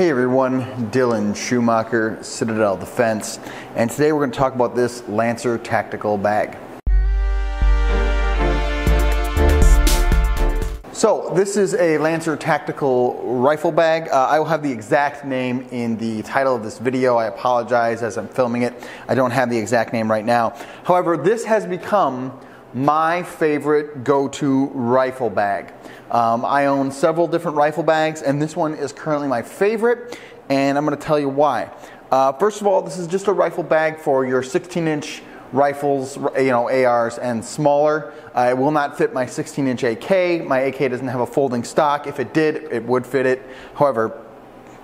Hey everyone, Dylan Schumacher, Citadel Defense, and today we're going to talk about this Lancer Tactical Bag. So this is a Lancer Tactical Rifle Bag. Uh, I will have the exact name in the title of this video. I apologize as I'm filming it. I don't have the exact name right now. However, this has become my favorite go-to rifle bag. Um, I own several different rifle bags, and this one is currently my favorite, and I'm going to tell you why. Uh, first of all, this is just a rifle bag for your 16-inch rifles, you know, ARs and smaller. Uh, it will not fit my 16-inch AK. My AK doesn't have a folding stock. If it did, it would fit it. However,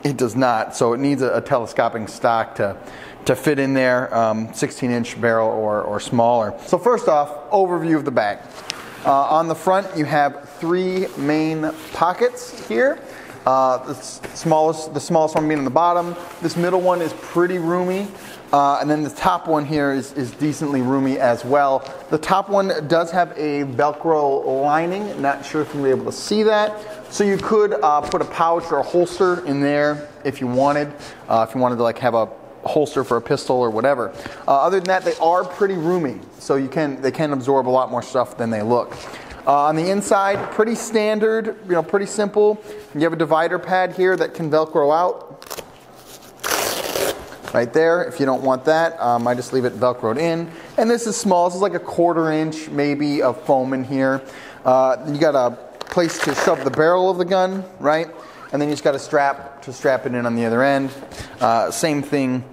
it does not, so it needs a, a telescoping stock to to fit in there, um, 16 inch barrel or, or smaller. So first off, overview of the bag. Uh, on the front, you have three main pockets here. Uh, the smallest, the smallest one being on the bottom. This middle one is pretty roomy, uh, and then the top one here is, is decently roomy as well. The top one does have a Velcro lining. Not sure if you'll be able to see that. So you could uh, put a pouch or a holster in there if you wanted. Uh, if you wanted to like have a holster for a pistol or whatever. Uh, other than that, they are pretty roomy, so you can they can absorb a lot more stuff than they look. Uh, on the inside, pretty standard, you know, pretty simple. You have a divider pad here that can Velcro out. Right there, if you don't want that, um, I just leave it Velcroed in. And this is small, this is like a quarter inch maybe of foam in here. Uh, you got a place to shove the barrel of the gun, right? And then you just got a strap to strap it in on the other end. Uh, same thing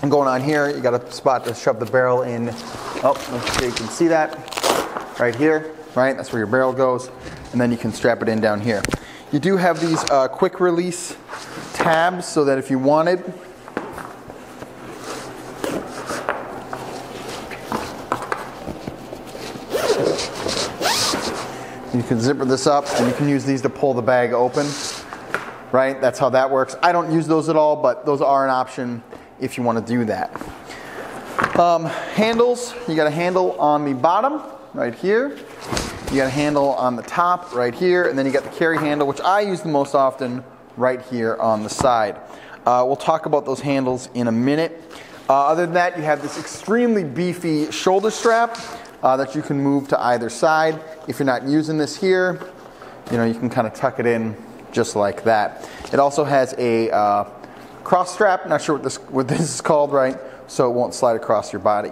going on here, you got a spot to shove the barrel in. Oh, okay, you can see that right here, right? That's where your barrel goes. And then you can strap it in down here. You do have these uh, quick release tabs so that if you wanted, you can zipper this up and you can use these to pull the bag open, right? That's how that works. I don't use those at all, but those are an option if you want to do that. Um, handles, you got a handle on the bottom right here. You got a handle on the top right here, and then you got the carry handle, which I use the most often right here on the side. Uh, we'll talk about those handles in a minute. Uh, other than that, you have this extremely beefy shoulder strap uh, that you can move to either side. If you're not using this here, you know, you can kind of tuck it in just like that. It also has a uh, cross strap. Not sure what this what this is called, right? So it won't slide across your body.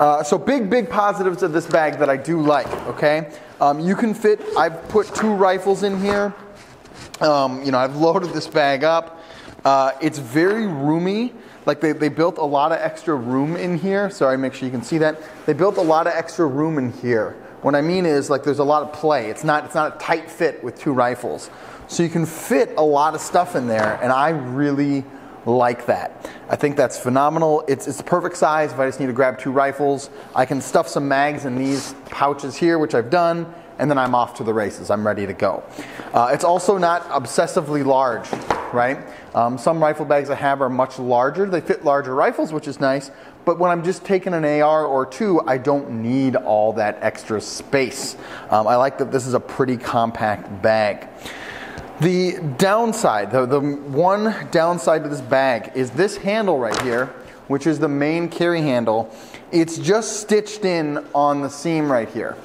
Uh, so big, big positives of this bag that I do like. Okay, um, you can fit. I've put two rifles in here. Um, you know, I've loaded this bag up. Uh, it's very roomy. Like they, they built a lot of extra room in here. Sorry, make sure you can see that. They built a lot of extra room in here. What I mean is like there's a lot of play. It's not it's not a tight fit with two rifles. So you can fit a lot of stuff in there, and I really like that. I think that's phenomenal. It's, it's the perfect size if I just need to grab two rifles. I can stuff some mags in these pouches here, which I've done, and then I'm off to the races. I'm ready to go. Uh, it's also not obsessively large, right? Um, some rifle bags I have are much larger. They fit larger rifles, which is nice. But when I'm just taking an AR or two, I don't need all that extra space. Um, I like that this is a pretty compact bag. The downside, the, the one downside to this bag is this handle right here, which is the main carry handle. It's just stitched in on the seam right here.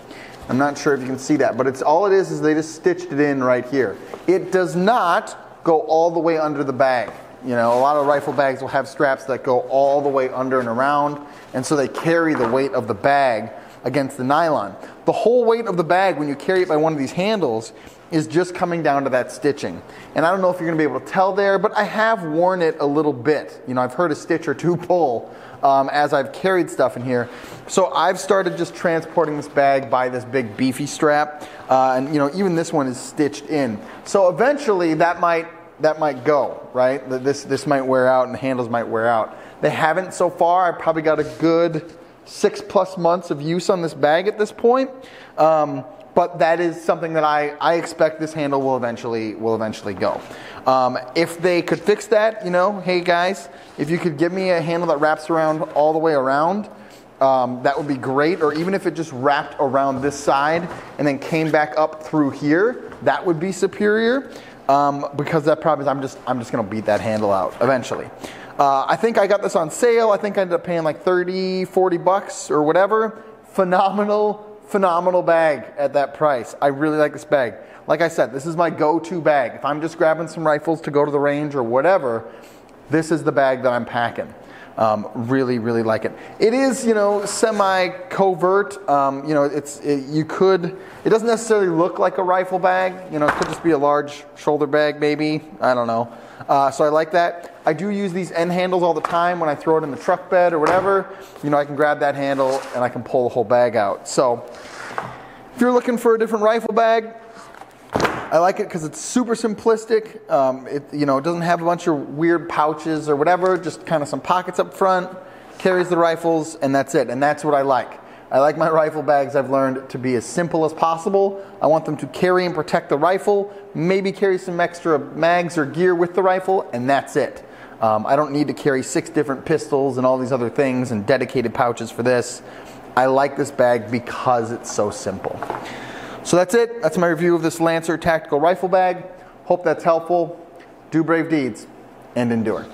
I'm not sure if you can see that, but it's all it is is they just stitched it in right here. It does not go all the way under the bag. You know, a lot of rifle bags will have straps that go all the way under and around, and so they carry the weight of the bag against the nylon. The whole weight of the bag, when you carry it by one of these handles, is just coming down to that stitching. And I don't know if you're going to be able to tell there, but I have worn it a little bit. You know, I've heard a stitch or two pull um, as I've carried stuff in here. So I've started just transporting this bag by this big beefy strap, uh, and you know, even this one is stitched in. So eventually, that might that might go right. This this might wear out, and the handles might wear out. They haven't so far. I probably got a good six plus months of use on this bag at this point. Um, but that is something that I, I expect this handle will eventually will eventually go. Um, if they could fix that, you know, hey guys, if you could give me a handle that wraps around all the way around, um, that would be great. Or even if it just wrapped around this side and then came back up through here, that would be superior. um, because that probably I'm just I'm just gonna beat that handle out eventually. Uh, I think I got this on sale. I think I ended up paying like 30, 40 bucks or whatever. Phenomenal, phenomenal bag at that price. I really like this bag. Like I said, this is my go-to bag. If I'm just grabbing some rifles to go to the range or whatever, this is the bag that I'm packing. Um, really, really like it. It is, you know, semi-covert. Um, you know, it's it, you could. It doesn't necessarily look like a rifle bag. You know, it could just be a large shoulder bag, maybe. I don't know. Uh, so I like that. I do use these end handles all the time when I throw it in the truck bed or whatever. You know, I can grab that handle and I can pull the whole bag out. So if you're looking for a different rifle bag, I like it because it's super simplistic. Um, it you know it doesn't have a bunch of weird pouches or whatever. Just kind of some pockets up front. Carries the rifles, and that's it. And that's what I like. I like my rifle bags. I've learned to be as simple as possible. I want them to carry and protect the rifle. Maybe carry some extra mags or gear with the rifle, and that's it. Um, I don't need to carry six different pistols and all these other things and dedicated pouches for this. I like this bag because it's so simple. So that's it. That's my review of this Lancer tactical rifle bag. Hope that's helpful. Do brave deeds and endure.